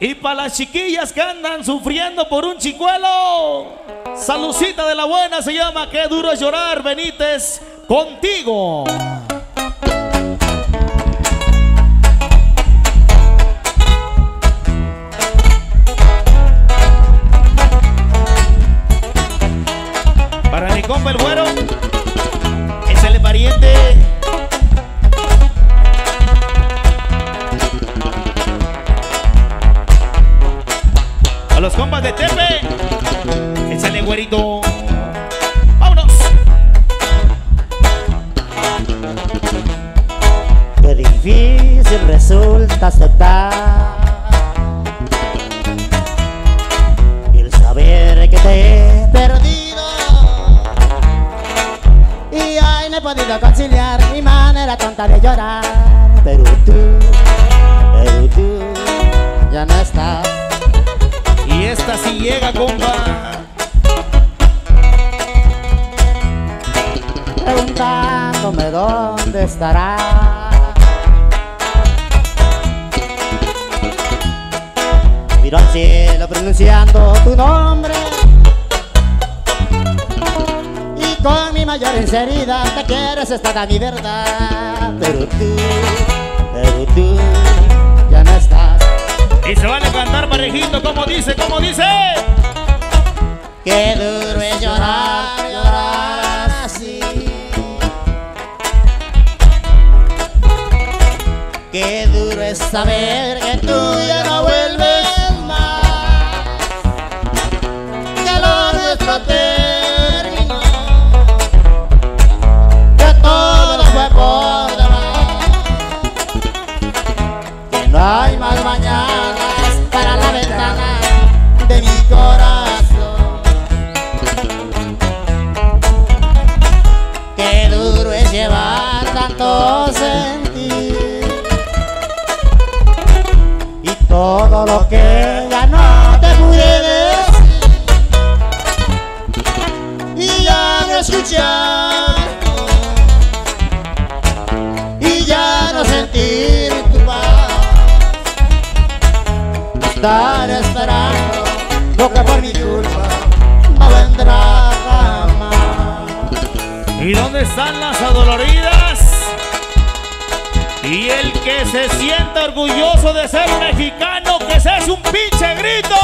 Y para las chiquillas que andan sufriendo por un chicuelo, Salucita de la buena se llama Qué duro es llorar, Benítez, contigo. Para mi compa el güero, A los compas de Tepe, échale güerito. ¡Vámonos! Qué difícil resulta aceptar el saber que te he perdido y ay no he podido conciliar mi manera tonta de llorar preguntándome dónde estará. Miro al cielo pronunciando tu nombre. Y con mi mayor sinceridad te quieres esta da mi verdad. Pero tú, pero tú ya no estás. Y se van a cantar parejito, como dice, como dice. Qué Qué duro es saber que tú ya no vuelves más. Que lo nuestro terminó. Que todo fue por demás. Que no hay más mañanas todo lo que ya no te y ya no escuchar. Y ya no sentir tu paz. Estar esperando lo que por mi culpa no vendrá jamás. ¿Y dónde están las adoloridas? Y el que se sienta orgulloso de ser mexicano, que se es un pinche grito.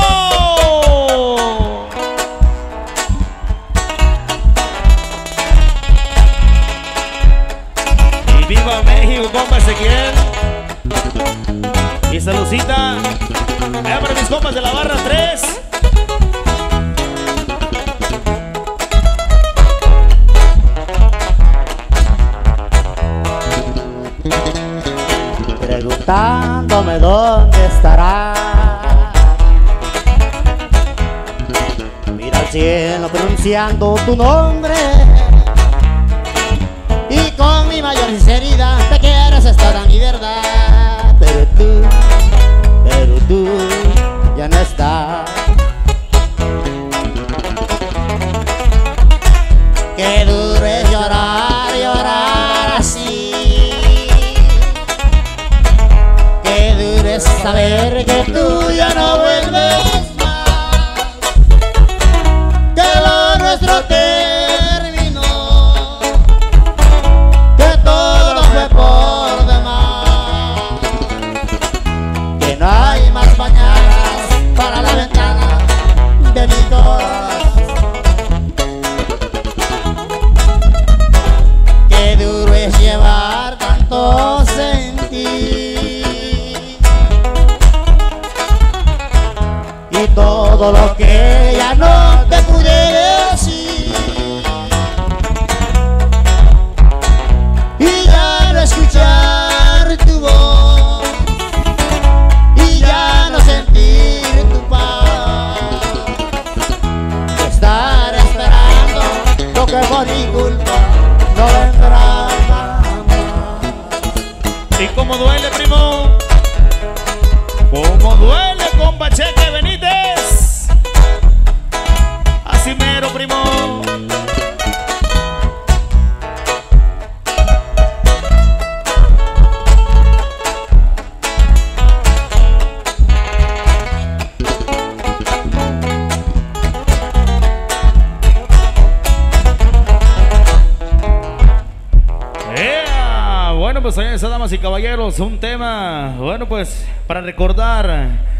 Y viva México, compa Ezequiel. Y saludcita. Allá para mis compas de la barra 3. Preguntándome dónde estará. Mira al cielo pronunciando tu nombre y con mi mayor sinceridad te quieres estar a mi verdad, saber que tú ya no todo lo que ya no te pude decir y ya no escuchar tu voz y ya no sentir tu paz estar esperando lo que por mi culpa no vendrá jamás. ¿Y cómo duele, primo? ¿Cómo duele, compa Cheque Benítez? Pues está, damas y caballeros, un tema, bueno, pues para recordar